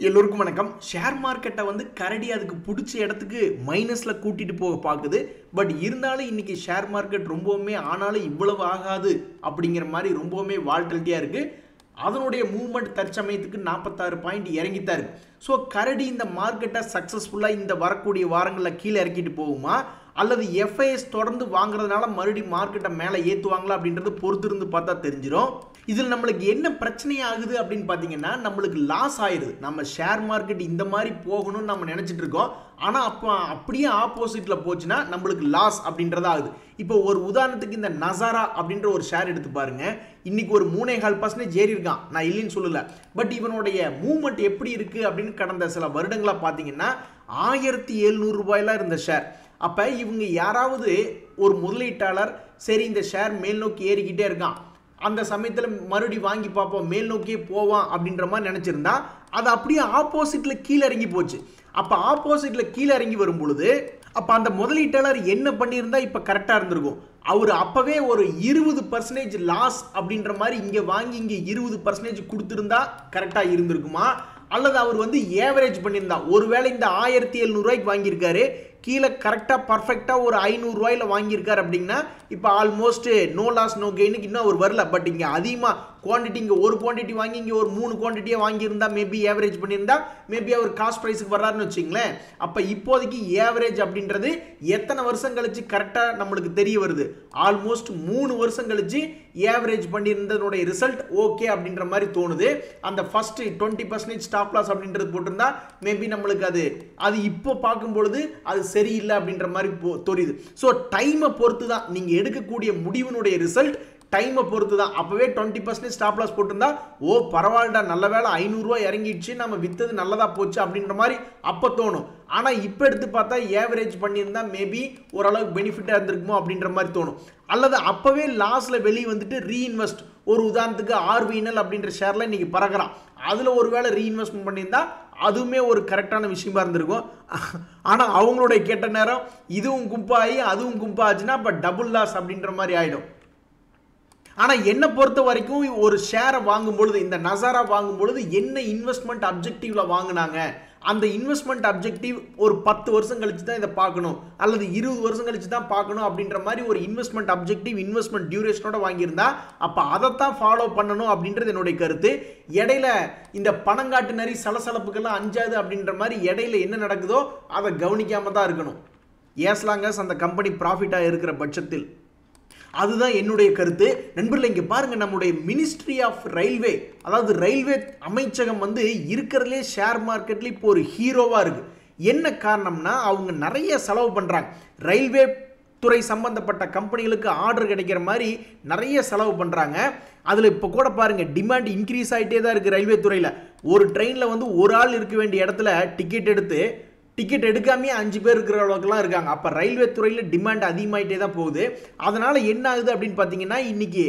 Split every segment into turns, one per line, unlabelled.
எல்லோருக்கும் வணக்கம். ஷேர் மார்க்கெட்டை வந்து கரடி அதுக்கு பிடிச்ச இடத்துக்கு மைனஸில் கூட்டிகிட்டு போக பார்க்குது பட் இருந்தாலும் இன்றைக்கி ஷேர் மார்க்கெட் ரொம்பவுமே ஆனாலும் இவ்வளவு ஆகாது அப்படிங்கிற மாதிரி ரொம்பவுமே வால்டலிட்டியாக இருக்குது அதனுடைய மூவ்மெண்ட் தற்சமயத்துக்கு நாற்பத்தாறு பாயிண்ட் இறங்கித்தார் ஸோ கரடி இந்த மார்க்கெட்டை சக்ஸஸ்ஃபுல்லாக இந்த வரக்கூடிய வாரங்களில் கீழே இறக்கிட்டு போகுமா? அல்லது எஃப்ஐஎஸ் தொடர்ந்து வாங்குறதுனால மறுபடியும் மார்க்கெட்டை மேலே ஏற்றுவாங்களா அப்படின்றது பொறுத்திருந்து பார்த்தா தெரிஞ்சிடும் இதில் நம்மளுக்கு என்ன பிரச்சனை ஆகுது அப்படின்னு பார்த்தீங்கன்னா நம்மளுக்கு லாஸ் ஆயிடுது. நம்ம ஷேர் மார்க்கெட் இந்த மாதிரி போகணும்னு நம்ம நினச்சிட்டு இருக்கோம். ஆனால் அப்போ அப்படியே ஆப்போசிட்டில் போச்சுன்னா நம்மளுக்கு லாஸ் அப்படின்றதா ஆகுது. இப்போ ஒரு உதாரணத்துக்கு இந்த நசாரா அப்படின்ற ஒரு ஷேர் எடுத்து பாருங்க. இன்னைக்கு ஒரு மூணே கால் பர்சன்டேஜ் ஏறி இருக்கான். நான் இல்லைன்னு சொல்லல. பட் இவனுடைய மூவ்மெண்ட் எப்படி இருக்கு அப்படின்னு கடந்த சில வருடங்களாக பார்த்தீங்கன்னா ஆயிரத்தி எழுநூறு ரூபாயெலாம் இருந்த ஷேர் அப்போ இவங்க யாராவது ஒரு முதலீட்டாளர் சரி இந்த ஷேர் மேல் நோக்கி ஏறிக்கிட்டே இருக்கான். அந்த சமயத்தில் மறுபடி வாங்கி பார்ப்போம் மேல் நோக்கியே போவான் அப்படின்ற மாதிரி நினச்சிருந்தா அது அப்படியே ஆப்போசிட்டில் கீழே இறங்கி போச்சு. அப்போ ஆப்போசிட்டில் கீழே இறங்கி வரும் பொழுது அப்போ அந்த முதலீட்டாளர் என்ன பண்ணியிருந்தா இப்போ கரெக்டாக இருந்திருக்கும்? அவர் அப்போவே ஒரு இருபது பர்சன்டேஜ் லாஸ் அப்படின்ற மாதிரி இங்கே வாங்கி இங்கே இருபது பர்சன்டேஜ் கொடுத்துருந்தா கரெக்டாக இருந்திருக்குமா? அல்லது அவர் வந்து ஏவரேஜ் பண்ணியிருந்தா? ஒருவேளை இந்த ஆயிரத்தி எழுநூறுவாய்க்கு வாங்கியிருக்காரு கீழே கரெக்டாக பர்ஃபெக்டாக ஒரு ஐநூறுரூவாயில் வாங்கியிருக்காரு அப்படின்னா இப்போ ஆல்மோஸ்ட்டு நோ லாஸ் நோ கெயினுக்கு இன்னும் அவர் வரல. பட் இங்கே அதிகமாக குவான்டிட்டி இங்கே ஒரு குவான்டிட்டி வாங்கி இங்கே ஒரு மூணு குவான்டிட்டியாக வாங்கியிருந்தா மேபி ஏவரேஜ் பண்ணியிருந்தா மேபி அவர் காஸ்ட் ப்ரைஸுக்கு வர்றாருன்னு வச்சிங்களேன் அப்போ இப்போதைக்கு ஏவரேஜ் அப்படின்றது எத்தனை வருஷம் கழிச்சு கரெக்டாக நம்மளுக்கு தெரிய வருது? ஆல்மோஸ்ட் மூணு வருஷம் கழிச்சு ஏவரேஜ் பண்ணியிருந்ததனுடைய ரிசல்ட் ஓகே அப்படின்ற மாதிரி தோணுது. அந்த first twenty percentage stop loss அப்படின்றது போட்டிருந்தா மேபி நம்மளுக்கு அது அது இப்போ பார்க்கும் பொழுது அது சரியில்லை அப்படின்ற மாதிரி போ- தெரியுது. ஸோ டைமை பொறுத்து தான் நீங்கள் எடுக்கக்கூடிய முடிவினுடைய ரிசல்ட் டைமை பொறுத்து தான் அப்போவே டுவெண்ட்டி பர்சன்டேஜ் ஸ்டாப் லாஸ் போட்டிருந்தா ஓ பரவாயில்லடா நல்ல வேலை ஐநூறுரூவா இறங்கிடுச்சு நம்ம விற்றது நல்லதாக போச்சு அப்படின்ற மாதிரி அப்போ தோணும். ஆனால் இப்போ எடுத்து பார்த்தா ஏவரேஜ் பண்ணியிருந்தா மேபி ஓரளவுக்கு பெனிஃபிட்டாக இருந்திருக்குமோ அப்படின்ற மாதிரி தோணும். அல்லது அப்போவே லாஸில் வெளியே வந்துட்டு ரீஇன்வெஸ்ட் ஒரு உதாரணத்துக்கு ஆர்வினல் அப்படின்ற ஷேரில் இன்னைக்கு பறக்கிறான். அதில் ஒரு வேளை ரீஇன்வெஸ்ட்மெண்ட் பண்ணியிருந்தா அதுவுமே ஒரு கரெக்டான விஷயமா இருந்திருக்கும். ஆனால் அவங்களுடைய கேட்ட நேரம் இதுவும் கும்பாகி அதுவும் கும்பாச்சுன்னா இப்போ டபுள் லாஸ் அப்படின்ற மாதிரி ஆகிடும் ஆனால் என்னை பொறுத்த வரைக்கும் ஒரு ஷேரை வாங்கும் பொழுது இந்த நசாரா வாங்கும் பொழுது என்ன இன்வெஸ்ட்மெண்ட் அப்ஜெக்டிவ்ல வாங்கினாங்க? அந்த இன்வெஸ்ட்மெண்ட் அப்ஜெக்டிவ் ஒரு பத்து வருஷம் கழிச்சு தான் இதை பார்க்கணும். அல்லது இருபது வருஷம் கழிச்சு தான் பார்க்கணும் அப்படின்ற மாதிரி ஒரு இன்வெஸ்ட்மெண்ட் அப்ஜெக்டிவ் இன்வெஸ்ட்மெண்ட் டியூரேஷனோட வாங்கியிருந்தா அப்போ அதைத்தான் ஃபாலோ பண்ணணும் அப்படின்றது என்னுடைய கருத்து. இடையில இந்த பணங்காட்டு நரி சலசலப்புக்கெல்லாம் அஞ்சாது அப்படின்ற மாதிரி இடையில என்ன நடக்குதோ அதை கவனிக்காம தான் இருக்கணும். ஏஸ்லாங்கஸ் அந்த கம்பெனி ப்ராஃபிட்டாக இருக்கிற பட்சத்தில். அதுதான் என்னுடைய கருத்து. நண்பர்களே இங்கே பாருங்க நம்முடைய மினிஸ்ட்ரி ஆஃப் ரயில்வே அதாவது ரயில்வே அமைச்சகம் வந்து இருக்கிறதுலே ஷேர் மார்க்கெட்ல இப்போ ஒரு ஹீரோவா இருக்கு. என்ன காரணம்னா அவங்க நிறைய செலவு பண்றாங்க. ரயில்வே துறை சம்பந்தப்பட்ட கம்பெனிகளுக்கு ஆர்டர் கிடைக்கிற மாதிரி நிறைய செலவு பண்ணுறாங்க அதில் இப்போ கூட பாருங்கள் டிமாண்ட் இன்க்ரீஸ் ஆகிட்டே தான் இருக்குது ரயில்வே துறையில். ஒரு ட்ரெயினில் வந்து ஒரு ஆள் இருக்க வேண்டிய இடத்துல டிக்கெட் எடுத்து டிக்கெட் எடுக்காமே அஞ்சு பேர் இருக்கிற அளவுக்குலாம் இருக்காங்க. அப்போ ரயில்வே துறையில் டிமாண்ட் அதிகமாகிட்டே தான் போகுது. அதனால் என்ன ஆகுது அப்படின்னு பார்த்தீங்கன்னா இன்றைக்கி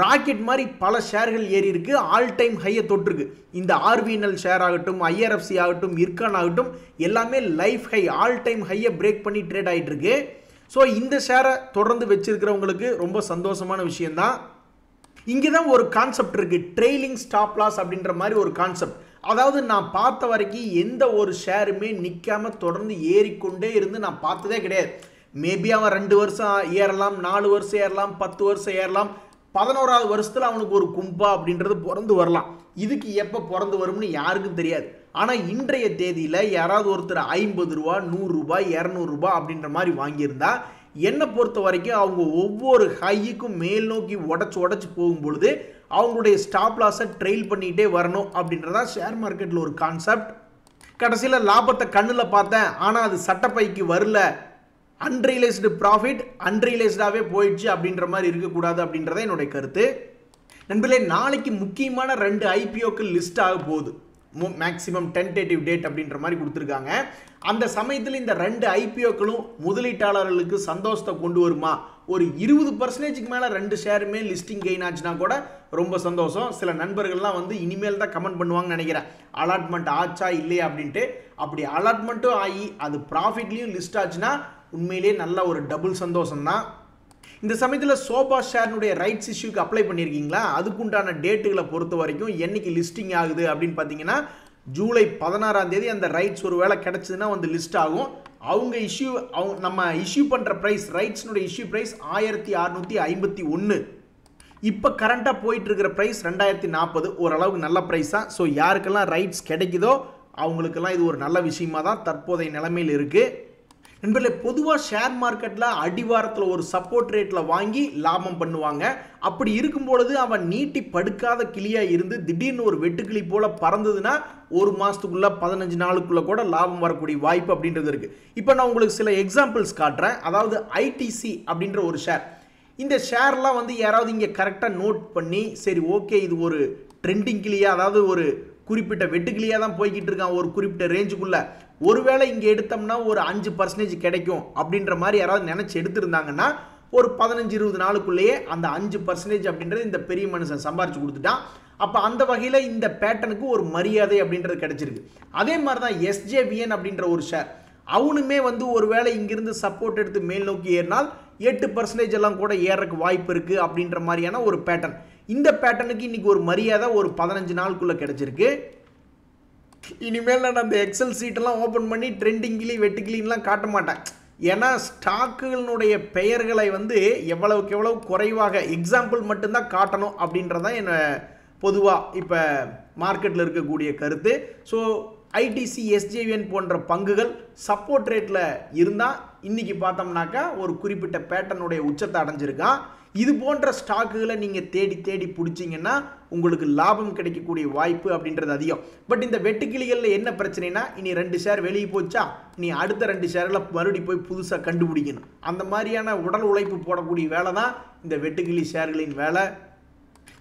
ராக்கெட் மாதிரி பல ஷேர்கள் ஏறி இருக்கு. ஆல் டைம் ஹையை தொட்டிருக்கு. இந்த ஆர்விஎன்எல் ஷேர் ஆகட்டும் ஐஆர்எஃப்சி ஆகட்டும் இர்கான் ஆகட்டும் எல்லாமே லைஃப் ஹை ஆல் டைம் ஹையை பிரேக் பண்ணி ட்ரேட் ஆகிட்டுருக்கு ஸோ இந்த ஷேரை தொடர்ந்து வச்சுருக்கிறவங்களுக்கு ரொம்ப சந்தோஷமான விஷயம்தான். இங்கே தான் ஒரு கான்செப்ட் இருக்குது ட்ரெய்லிங் ஸ்டாப் லாஸ் அப்படின்ற மாதிரி ஒரு கான்செப்ட் அதாவது நான் பார்த்த வரைக்கும் எந்த ஒரு ஷேருமே நிற்காமல் தொடர்ந்து ஏறிக்கொண்டே இருந்து நான் பார்த்ததே கிடையாது. மேபி அவன் ரெண்டு வருஷம் ஏறலாம் நாலு வருஷம் ஏறலாம் பத்து வருஷம் ஏறலாம் பதினோராவது வருஷத்தில் அவனுக்கு ஒரு கும்பா அப்படின்றது பிறந்து வரலாம். இதுக்கு எப்போ பிறந்து வரும்னு யாருக்கும் தெரியாது. ஆனால் இன்றைய தேதியில் யாராவது ஒருத்தர் ஐம்பது ரூபா நூறுரூபா இரநூறுபா அப்படின்ற மாதிரி வாங்கியிருந்தா என்னை பொறுத்த வரைக்கும் அவங்க ஒவ்வொரு ஹையுக்கும் மேல் நோக்கி உடச்சி உடச்சி போகும் பொழுது அவங்களுடைய ஸ்டாப் லாஸை ட்ரெயில் பண்ணிகிட்டே வரணும் அப்படின்றதா ஷேர் மார்க்கெட்டில் ஒரு கான்செப்ட் கடைசியில் லாபத்தை கண்ணில் பார்த்தேன். ஆனால் அது சட்டப்பைக்கு வரல. அன்ரியலைஸ்டு ப்ராஃபிட் அன்ரியலைஸ்டாகவே போயிடுச்சு அப்படின்ற மாதிரி இருக்கக்கூடாது அப்படின்றத என்னுடைய கருத்து. நண்பர்களே நாளைக்கு முக்கியமான ரெண்டு ஐபிஓக்கள் லிஸ்ட் ஆக போகுது. மேக்ஸிமம் டென்டேட்டிவ் டேட் அப்படின்ற மாதிரி கொடுத்துருக்காங்க. அந்த சமயத்தில் இந்த ரெண்டு ஐபிஓக்களும் முதலீட்டாளர்களுக்கு சந்தோஷத்தை கொண்டு வருமா? ஒரு இருபது பர்சன்டேஜுக்கு மேலே ரெண்டு ஷேருமே லிஸ்டிங் கெயின் ஆச்சுன்னா கூட ரொம்ப சந்தோஷம். சில நண்பர்கள்லாம் வந்து இனிமேல் தான் கமெண்ட் பண்ணுவாங்கன்னு நினைக்கிறேன். அலாட்மெண்ட் ஆச்சா இல்லையா அப்படின்ட்டு. அப்படி அலாட்மெண்ட்டும் ஆகி அது ப்ராஃபிட்லேயும் லிஸ்ட் ஆச்சுன்னா உண்மையிலேயே நல்ல ஒரு டபுள் சந்தோஷம் தான் இந்த சமயத்தில் சோபா ஷேர்னுடைய ரைட்ஸ் இஷ்யூக்கு அப்ளை பண்ணியிருக்கீங்களா? அதுக்குண்டான டேட்டுகளை பொறுத்த வரைக்கும் என்னைக்கு லிஸ்டிங் ஆகுது அப்படின்னு பார்த்தீங்கன்னா ஜூலை பதினாறாம் தேதி அந்த ரைட்ஸ் ஒரு வேளை கிடச்சதுன்னா வந்து லிஸ்ட் ஆகும். அவங்க இஷ்யூ அவங்க நம்ம இஷ்யூ பண்ணுற ப்ரைஸ் ரைட்ஸ்னுடைய இஷ்யூ ப்ரைஸ் ஆயிரத்தி அறுநூற்றி ஐம்பத்தி ஒன்று இப்போ கரண்ட்டாக போயிட்டுருக்கிற ப்ரைஸ் ரெண்டாயிரத்தி நாற்பது ஓரளவுக்கு நல்ல ப்ரைஸ் தான் ஸோ யாருக்கெல்லாம் ரைட்ஸ் கிடைக்குதோ அவங்களுக்கெல்லாம் இது ஒரு நல்ல விஷயமா தான் தற்போதைய நிலைமையில் இருக்குது நண்பர்களே பொதுவாக ஷேர் மார்க்கெட்டில் அடிவாரத்தில் ஒரு சப்போர்ட் ரேட்டில் வாங்கி லாபம் பண்ணுவாங்க. அப்படி இருக்கும் பொழுது அவன் நீட்டி படுக்காத கிளியாக இருந்து திடீர்னு ஒரு வெட்டுக்கிளி போல் பறந்ததுன்னா ஒரு மாதத்துக்குள்ளே பதினஞ்சு நாளுக்குள்ளே கூட லாபம் வரக்கூடிய வாய்ப்பு அப்படின்றது இருக்குது இப்போ நான் உங்களுக்கு சில எக்ஸாம்பிள்ஸ் காட்டுறேன். அதாவது ஐடிசி அப்படின்ற ஒரு ஷேர் இந்த ஷேர்லாம் வந்து யாராவது இங்கே கரெக்டாக நோட் பண்ணி சரி ஓகே இது ஒரு ட்ரெண்டிங் கிளியாக அதாவது ஒரு குறிப்பிட்ட வெட்டுக்கிளியாக தான் போய்கிட்டு இருக்கான் ஒரு குறிப்பிட்ட ரேஞ்சுக்குள்ளே ஒருவேளை இங்கே எடுத்தோம்னா ஒரு அஞ்சு பர்சன்டேஜ் கிடைக்கும் அப்படின்ற மாதிரி யாராவது நினச்சி எடுத்திருந்தாங்கன்னா ஒரு பதினஞ்சு இருபது நாளுக்குள்ளேயே அந்த அஞ்சு பர்சன்டேஜ் அப்படின்றது இந்த பெரிய மனுஷன் சம்பாரிச்சு கொடுத்துட்டான். அப்போ அந்த வகையில் இந்த பேட்டனுக்கு ஒரு மரியாதை அப்படின்றது கிடைச்சிருக்கு. அதே மாதிரி தான் எஸ்ஜேவிஎன் அப்படின்ற ஒரு ஷேர் அவனுமே வந்து ஒருவேளை இங்கிருந்து சப்போர்ட் எடுத்து மேல் நோக்கி ஏறினால் எட்டு பர்சன்டேஜ் எல்லாம் கூட ஏறக்கு வாய்ப்பு இருக்குது அப்படின்ற மாதிரியான ஒரு பேட்டர்ன் இந்த பேட்டர்னுக்கு இன்றைக்கி ஒரு மரியாதை ஒரு பதினஞ்சு நாளுக்குள்ளே கிடச்சிருக்கு. இனிமேல் நான் அந்த எக்ஸல் சீட்டெல்லாம் ஓப்பன் பண்ணி ட்ரெண்டிங்கிலி வெட்டுக்கிளின்லாம் காட்ட மாட்டேன். ஏன்னா ஸ்டாக்குகளினுடைய பெயர்களை வந்து எவ்வளவுக்கு எவ்வளவு குறைவாக எக்ஸாம்பிள் மட்டும்தான் காட்டணும் அப்படின்றதான் என்னை பொதுவாக இப்போ மார்க்கெட்டில் இருக்கக்கூடிய கருத்து. ஸோ ஐடிசி எஸ்ஜேவிஎன் போன்ற பங்குகள் சப்போர்ட் ரேட்டில் இருந்தால் இன்றைக்கி பார்த்தோம்னாக்கா ஒரு குறிப்பிட்ட பேட்டர்னுடைய உச்சத்தை அடைஞ்சிருக்கான். இது போன்ற ஸ்டாக்குகளை நீங்கள் தேடி தேடி பிடிச்சிங்கன்னா உங்களுக்கு லாபம் கிடைக்கக்கூடிய வாய்ப்பு அப்படின்றது அதிகம். பட் இந்த வெட்டுக்கிளிகளில் என்ன பிரச்சனைனா இனி ரெண்டு ஷேர் வெளியே போச்சா நீ அடுத்த ரெண்டு ஷேரில் மறுபடி போய் புதுசாக கண்டுபிடிக்கணும். அந்த மாதிரியான உடல் உழைப்பு போடக்கூடிய வேலை தான் இந்த வெட்டுக்கிளி ஷேர்களின் வேலை.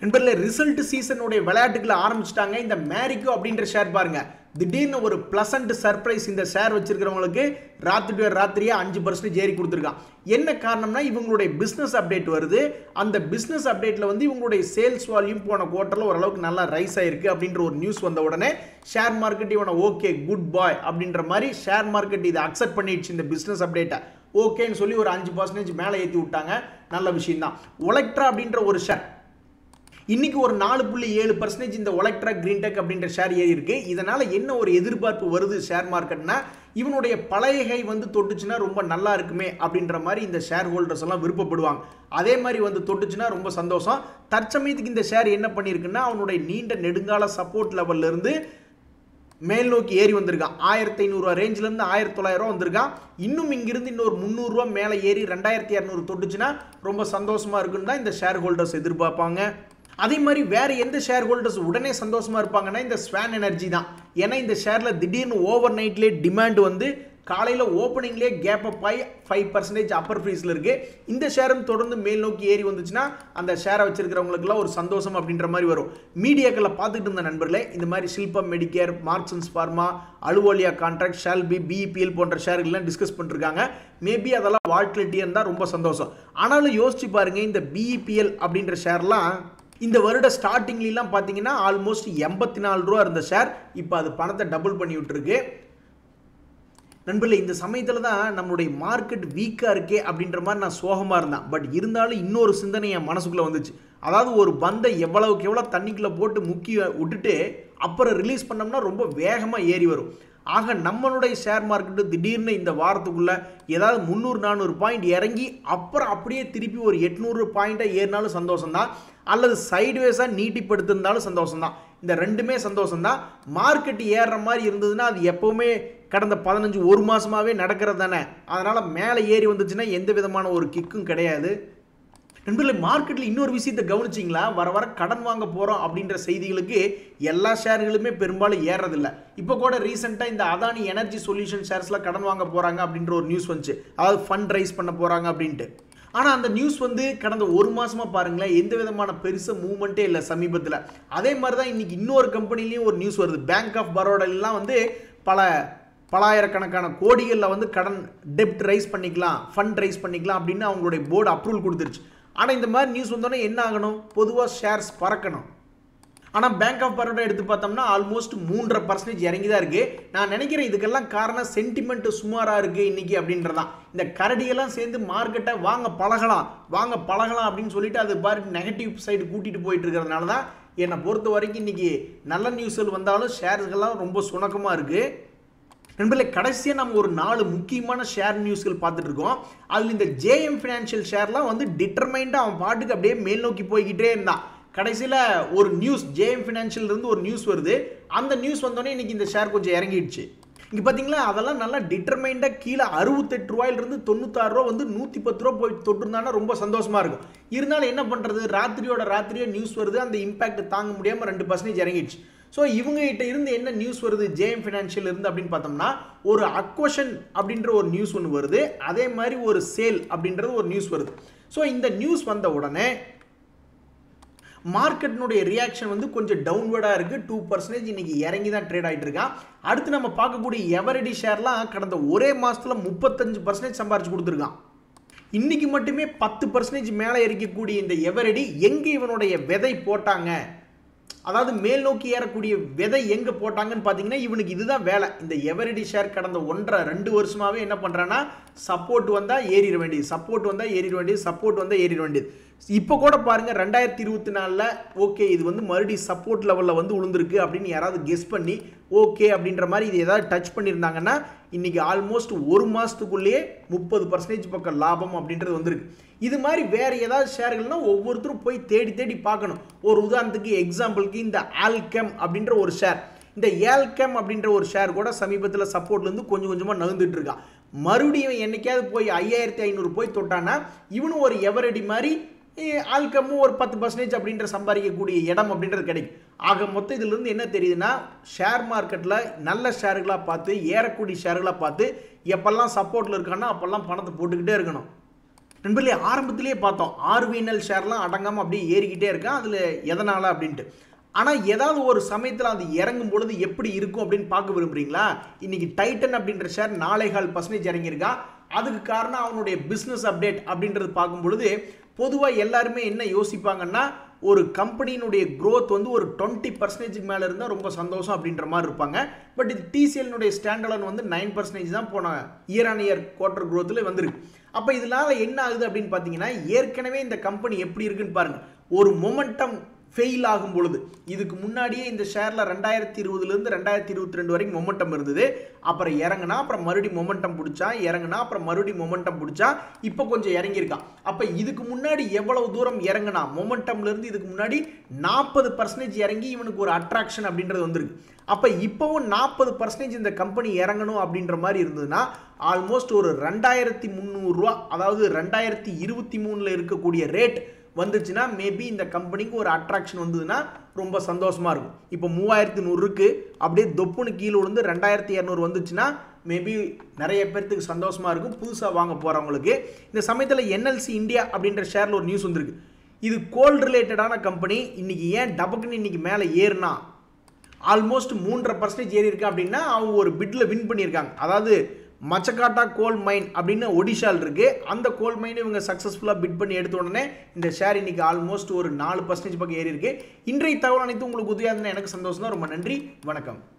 நண்பர்களே ரிசல்ட் சீசனுடைய விளையாட்டுகளை ஆரம்பிச்சிட்டாங்க. இந்த மேரிக்கோ அப்படின்ற ஷேர் பாருங்கள் திடீர்னு ஒரு பிளசன்ட் சர்ப்ரைஸ் இந்த ஷேர் வச்சிருக்கிறவங்களுக்கு ராத்திரி ராத்திரியே அஞ்சு பர்சன்டேஜ் ஏறி கொடுத்துருக்கான். என்ன காரணம்னா இவங்களுடைய பிஸ்னஸ் அப்டேட் வருது. அந்த பிஸ்னஸ் அப்டேட்டில் வந்து இவங்களுடைய சேல்ஸ் வால்யூம் போன குவார்ட்டரில் ஓரளவுக்கு நல்லா ரைஸ் ஆயிருக்கு அப்படின்ற ஒரு நியூஸ் வந்த உடனே ஷேர் மார்க்கெட் இவனை ஓகே குட் பாய் அப்படின்ற மாதிரி ஷேர் மார்க்கெட் இதை அக்செப்ட் பண்ணிடுச்சு இந்த பிஸ்னஸ் அப்டேட்டை ஓகேன்னு சொல்லி ஒரு அஞ்சு பர்சன்டேஜ் மேலே ஏற்றி விட்டாங்க. நல்ல விஷயம் தான் ஒலெக்ட்ரா அப்படின்ற ஒரு ஷேர் இன்னைக்கு ஒரு நாலு புள்ளி ஏழு பர்சன்டேஜ் இந்த ஒலெக்ட்ரா கிரீன் டெக் அப்படின்ற ஷேர் ஏறி இருக்கு. இதனால என்ன ஒரு எதிர்பார்ப்பு வருது ஷேர் மார்க்கெட்னா இவனுடைய பழைய கை வந்து தொட்டுச்சுன்னா ரொம்ப நல்லா இருக்குமே அப்படின்ற மாதிரி இந்த ஷேர் ஹோல்டர்ஸ் எல்லாம் விருப்பப்படுவாங்க. அதே மாதிரி வந்து தொட்டுச்சுன்னா ரொம்ப சந்தோஷம். தற்சமயத்துக்கு இந்த ஷேர் என்ன பண்ணியிருக்குன்னா அவனுடைய நீண்ட நெடுங்கால சப்போர்ட் லெவல்ல இருந்து மேல் நோக்கி ஏறி வந்திருக்கான். ஆயிரத்தி ஐநூறுரூவா ரேஞ்சிலேருந்து ஆயிரத்தி தொள்ளாயிரம் வந்திருக்கான். இன்னும் இங்கிருந்து இன்னொரு முந்நூறுரூவா மேலே ஏறி ரெண்டாயிரத்தி இரநூறு தொட்டுச்சுன்னா ரொம்ப சந்தோஷமாக இருக்குன்னு தான் இந்த ஷேர் ஹோல்டர்ஸ் எதிர்பார்ப்பாங்க. அதே மாதிரி வேறு எந்த ஷேர் ஹோல்டர்ஸ் உடனே சந்தோஷமாக இருப்பாங்கன்னா இந்த ஸ்வான் எனர்ஜி தான். ஏன்னா இந்த ஷேரில் திடீர்னு ஓவர் நைட்லேயே டிமாண்ட் வந்து காலையில் ஓப்பனிங்லேயே கேப் அப் ஆகி ஃபைவ் பர்சன்டேஜ் அப்பர் ஃப்ரீஸில் இருக்குது இந்த ஷேரும் தொடர்ந்து மேல் நோக்கி ஏறி வந்துச்சுன்னா அந்த ஷேரை வச்சிருக்கிறவங்களுக்குலாம் ஒரு சந்தோஷம் அப்படின்ற மாதிரி வரும். மீடியாக்களில் பார்த்துட்டு இருந்த நண்பர்களே இந்த மாதிரி ஷில்பம் மெடிக்கேர் மார்க்சன்ஸ் ஃபார்மா அலுவலியா கான்ட்ராக்ட் ஷால்பி பிஇபிஎல் போன்ற ஷேர்கள்லாம் டிஸ்கஸ் பண்ணிருக்காங்க. மேபி அதெல்லாம் வால்டிலிட்டி இருந்தால் ரொம்ப சந்தோஷம். ஆனாலும் யோசிச்சு பாருங்கள் இந்த பிஇபிஎல் அப்படின்ற ஷேர்லாம் இந்த வருட ஸ்டார்டிங்லாம் பார்த்தீங்கன்னா ஆல்மோஸ்ட் எண்பத்தி நாலு ரூபா இருந்த ஷேர் இப்போ அது பணத்தை டபுள் பண்ணி விட்டுருக்கு. நண்பர்களே இந்த சமயத்தில் தான் நம்மளுடைய மார்க்கெட் வீக்காக இருக்கே அப்படின்ற மாதிரி நான் சோகமாக இருந்தேன். பட் இருந்தாலும் இன்னொரு சிந்தனை என் மனசுக்குள்ளே வந்துச்சு. அதாவது ஒரு பந்தை எவ்வளவுக்கு எவ்வளோ தண்ணிக்குள்ளே போட்டு முக்கி விட்டுட்டு அப்புறம் ரிலீஸ் பண்ணோம்னா ரொம்ப வேகமாக ஏறி வரும். ஆக நம்மளுடைய ஷேர் மார்க்கெட்டு திடீர்னு இந்த வாரத்துக்குள்ளே ஏதாவது முந்நூறு நானூறு பாயிண்ட் இறங்கி அப்புறம் அப்படியே திருப்பி ஒரு எட்நூறு பாயிண்ட்டாக ஏறினாலும் சந்தோஷம்தான். அல்லது சைட்வேஸாக நீட்டிப்படுத்திருந்தாலும் சந்தோஷம்தான். இந்த ரெண்டுமே சந்தோஷம்தான். மார்க்கெட் ஏறுற மாதிரி இருந்ததுன்னா அது எப்போவுமே கடந்த பதினஞ்சு ஒரு மாதமாகவே நடக்கிறது தானே அதனால் மேலே ஏறி வந்துச்சுன்னா எந்த விதமான ஒரு கிக்கும் கிடையாது. நண்பர்களே மார்க்கெட்டில் இன்னொரு விஷயத்தை கவனிச்சிங்களா? வர வர கடன் வாங்க போகிறோம் அப்படின்ற செய்திகளுக்கு எல்லா ஷேர்களுமே பெரும்பாலும் ஏறதில்ல. இப்போ கூட ரீசெண்டாக இந்த அதானி எனர்ஜி சொல்யூஷன் ஷேர்ஸில் கடன் வாங்க போகிறாங்க அப்படின்ற ஒரு நியூஸ் வந்துச்சு. அதாவது ஃபண்ட் ரைஸ் பண்ண போகிறாங்க அப்படின்ட்டு. ஆனால் அந்த நியூஸ் வந்து கடந்த ஒரு மாதமாக பாருங்களேன் எந்த விதமான பெருசு மூவ்மெண்ட்டே இல்லை சமீபத்தில். அதே மாதிரி தான் இன்றைக்கி இன்னொரு கம்பெனிலையும் ஒரு நியூஸ் வருது. பேங்க் ஆஃப் பரோடாலாம் வந்து பல பலாயிரக்கணக்கான கோடிகளில் வந்து கடன் டெப்ட் ரைஸ் பண்ணிக்கலாம் ஃபண்ட் ரைஸ் பண்ணிக்கலாம் அப்படின்னு அவங்களுடைய போர்டு அப்ரூவல் கொடுத்துருச்சு. ஆனால் இந்த மாதிரி நியூஸ் வந்தோடனே என்ன ஆகணும்? பொதுவாக ஷேர்ஸ் பறக்கணும். ஆனால் பேங்க் ஆஃப் பரோடா எடுத்து பார்த்தோம்னா ஆல்மோஸ்ட் மூன்றரை பர்சன்டேஜ் இறங்கி தான் இருக்குது நான் நினைக்கிறேன் இதுக்கெல்லாம் காரணம் சென்டிமெண்ட் சுமாராக இருக்குது இன்றைக்கி அப்படின்றதான். இந்த கரடியெல்லாம் சேர்ந்து மார்க்கெட்டை வாங்க பழகலாம். வாங்க பழகலாம் அப்படின்னு சொல்லிட்டு அது பாரு நெகட்டிவ் சைடு கூட்டிகிட்டு போயிட்டு இருக்கிறதுனால தான் என்னை பொறுத்த வரைக்கும் இன்றைக்கி நல்ல நியூஸ்கள் வந்தாலும் ஷேர்ஸ்கள்லாம் ரொம்ப சுணக்கமாக இருக்குது நண்பர்களே கடைசியாக நம்ம ஒரு நாலு முக்கியமான ஷேர் நியூஸ்கள் பார்த்துட்டு இருக்கோம் அதில் இந்த ஜேஎம் ஃபினான்ஷியல் ஷேர்லாம் வந்து டிட்டர்மைண்டாக அவன் பாட்டுக்கு அப்படியே மேல் நோக்கி போய்கிட்டே இருந்தான். கடைசியில் ஒரு நியூஸ் ஜேஎம் ஃபினான்ஷியல் இருந்து ஒரு நியூஸ் வருது. அந்த நியூஸ் வந்தோடனே இன்னைக்கு இந்த ஷேர் கொஞ்சம் இறங்கிடுச்சு. இங்கே பார்த்தீங்களா அதெல்லாம் நல்லா டிட்டர்மைண்டாக கீழே அறுபத்தெட்டு ரூபாயிலிருந்து தொண்ணூத்தாறு ரூபா வந்து நூற்றி பத்து ரூபா போய் தொட்டிருந்தானா ரொம்ப சந்தோஷமாக இருக்கும். இருந்தாலும் என்ன பண்ணுறது ராத்திரியோட ராத்திரியே நியூஸ் வருது. அந்த இம்பேக்ட் தாங்க முடியாமல் ரெண்டு பர்சன்டேஜ் இறங்கிடுச்சு. ஸோ இவங்ககிட்ட இருந்து என்ன நியூஸ் வருது? ஜேஎம் ஃபினான்ஷியல் இருந்து அப்படின்னு பார்த்தோம்னா ஒரு அக்வஷன் அப்படின்ற ஒரு நியூஸ் ஒன்று வருது. அதே மாதிரி ஒரு சேல் அப்படின்றது ஒரு நியூஸ் வருது. ஸோ இந்த நியூஸ் வந்த உடனே மார்க்கெட்டினுடைய ரியாக்ஷன் வந்து கொஞ்சம் டவுன்வர்டாக இருக்குது டூ பர்சன்டேஜ் இன்னைக்கு இறங்கி தான் ட்ரேட் ஆகிட்டு இருக்கான் அடுத்து நம்ம பார்க்கக்கூடிய எவரடி ஷேர்லாம் கடந்த ஒரே மாதத்தில் முப்பத்தஞ்சு பர்சன்டேஜ் சம்பாரிச்சு கொடுத்துருக்கான். இன்னைக்கு மட்டுமே பத்து பர்சன்டேஜ் மேலே இருக்கக்கூடிய இந்த எவரடி எங்கே இவனுடைய விதை போட்டாங்க? அதாவது மேல் நோக்கி ஏறக்கூடிய விதை எங்கே போட்டாங்கன்னு பார்த்தீங்கன்னா இவனுக்கு இதுதான் வேலை. இந்த எவரிடி ஷேர் கடந்த ஒன்றரை ரெண்டு வருஷமாவே என்ன பண்ணுறான்னா சப்போர்ட் வந்தால் ஏறிட வேண்டியது. சப்போர்ட் வந்தால் ஏறிட வேண்டியது. சப்போர்ட் வந்தால் ஏறிட வேண்டியது. இப்போ கூட பாருங்கள் ரெண்டாயிரத்தி இருபத்தி நாலில் ஓகே இது வந்து மறுபடியும் சப்போர்ட் லெவலில் வந்து விழுந்திருக்கு அப்படின்னு யாராவது கெஸ் பண்ணி ஓகே அப்படின்ற மாதிரி இது ஏதாவது டச் பண்ணியிருந்தாங்கன்னா இன்றைக்கி ஆல்மோஸ்ட் ஒரு மாதத்துக்குள்ளேயே முப்பது பர்சன்டேஜ் பக்கம் லாபம் அப்படின்றது வந்திருக்கு. இது மாதிரி வேறு ஏதாவது ஷேர்கள்னால் ஒவ்வொருத்தரும் போய் தேடி தேடி பார்க்கணும். ஒரு உதாரணத்துக்கு எக்ஸாம்பிளுக்கு இந்த ஆல்கெம் அப்படின்ற ஒரு ஷேர் இந்த ஏல்கெம் அப்படின்ற ஒரு ஷேர் கூட சமீபத்தில் சப்போர்ட்லேருந்து கொஞ்சம் கொஞ்சமாக நகர்ந்துட்டு இருக்கா. மறுபடியும் என்னைக்காவது போய் ஐயாயிரத்தி ஐநூறு போய் தொட்டான்னா இவனும் ஒரு எவரடி மாதிரி ஆல்கமும் ஒரு பத்து பர்சன்டேஜ் அப்படின்ற சம்பாதிக்கக்கூடிய இடம் அப்படின்றது கிடைக்கும். ஆக மொத்தம் இதுலேருந்து என்ன தெரியுதுன்னா ஷேர் மார்க்கெட்டில் நல்ல ஷேர்களாக பார்த்து ஏறக்கூடிய ஷேர்களாக பார்த்து எப்பெல்லாம் சப்போர்ட்டில் இருக்கானோ அப்போல்லாம் பணத்தை போட்டுக்கிட்டே இருக்கணும். நண்பர்களே ஆரம்பத்திலேயே பார்த்தோம். ஆர்விஎன்எல் ஷேர்லாம் அடங்காமல் அப்படியே ஏறிக்கிட்டே இருக்கான் அதில் எதனால் அப்படின்ட்டு. ஆனால் ஏதாவது ஒரு சமயத்தில் அது இறங்கும் பொழுது எப்படி இருக்கும் அப்படின்னு பார்க்க விரும்புறீங்களா? இன்னைக்கு டைட்டன் அப்படின்ற ஷேர் நாளை கால் பர்சன்டேஜ் இறங்கியிருக்கான் அதுக்கு காரணம் அவனுடைய பிஸ்னஸ் அப்டேட் அப்படின்றது பார்க்கும் பொழுது பொதுவாக எல்லாருமே என்ன யோசிப்பாங்கன்னா ஒரு கம்பெனியினுடைய க்ரோத் வந்து ஒரு டுவெண்ட்டி பர்சன்டேஜுக்கு மேலே இருந்தால் ரொம்ப சந்தோஷம் அப்படின்ற மாதிரி இருப்பாங்க. பட் இது டிசிஎல்னுடைய ஸ்டாண்டர்டன் வந்து நைன் பர்சன்டேஜ் தான் போன இயர் ஆன் இயர் குவார்டர் க்ரோத்தில் வந்திருக்கு. அப்போ இதனால் என்ன ஆகுது அப்படின்னு பார்த்தீங்கன்னா ஏற்கனவே இந்த கம்பெனி எப்படி இருக்குன்னு பாருங்கள் ஒரு மொமெண்டம் ஃபெயில் ஆகும் பொழுது. இதுக்கு முன்னாடியே இந்த ஷேரில் ரெண்டாயிரத்தி இருபதுலேருந்து ரெண்டாயிரத்தி இருபத்தி ரெண்டு வரைக்கும் மொமெண்டம் இருந்தது. அப்புறம் இறங்குனா அப்புறம் மறுபடியும் மொமெண்டம் பிடிச்சா இறங்குனா அப்புறம் மறுபடியும் மொமெண்டம் பிடிச்சா இப்போ கொஞ்சம் இறங்கியிருக்கான் அப்போ இதுக்கு முன்னாடி எவ்வளவு தூரம் இறங்குனா மொமெண்டம்லேருந்து இதுக்கு முன்னாடி நாற்பது பர்சன்டேஜ் இறங்கி இவனுக்கு ஒரு அட்ராக்ஷன் அப்படின்றது வந்துருக்கு. அப்போ இப்போவும் நாற்பது பர்சன்டேஜ் இந்த கம்பெனி இறங்கணும் அப்படின்ற மாதிரி இருந்ததுன்னா ஆல்மோஸ்ட் ஒரு ரெண்டாயிரத்தி முந்நூறுரூவா அதாவது ரெண்டாயிரத்தி இருபத்தி மூணில் இருக்கக்கூடிய ரேட் வந்துச்சுன்னா மேபி இந்த கம்பெனிக்கு ஒரு அட்ராக்ஷன் வந்ததுன்னா ரொம்ப சந்தோஷமாக இருக்கும். இப்போ மூவாயிரத்தி நூறு இருக்குது அப்படியே தொப்புன்னு கீழே விழுந்து ரெண்டாயிரத்தி இரநூறு வந்துச்சுன்னா மேபி நிறைய பேர்த்துக்கு சந்தோஷமாக இருக்கும். புதுசாக வாங்க போகிறவங்களுக்கு இந்த சமயத்தில் என்எல்சி இந்தியா அப்படின்ற ஷேரில் ஒரு நியூஸ் வந்திருக்கு. இது கோல் ரிலேட்டடான கம்பெனி இன்றைக்கி ஏன் டபக்குன்னு இன்றைக்கி மேலே ஏறுனா ஆல்மோஸ்ட் மூன்றரை பர்சன்டேஜ் ஏறி இருக்கு அப்படின்னா அவங்க ஒரு பிட்டில் வின் பண்ணியிருக்காங்க. அதாவது மச்சக்காட்டா கோல் மைன் அப்படின்னு ஒடிஷால் இருக்குது அந்த கோல் மைன் இவங்க சக்ஸஸ்ஃபுல்லாக பிட் பண்ணி எடுத்த உடனே இந்த ஷேர் இன்னைக்கு ஆல்மோஸ்ட் ஒரு நாலு பர்சன்டேஜ் பக்கம் ஏறி இருக்குது இன்றைய தகவல் அனைத்தும் உங்களுக்கு உதவியாக எனக்கு சந்தோஷம் தான் ரொம்ப நன்றி. வணக்கம்.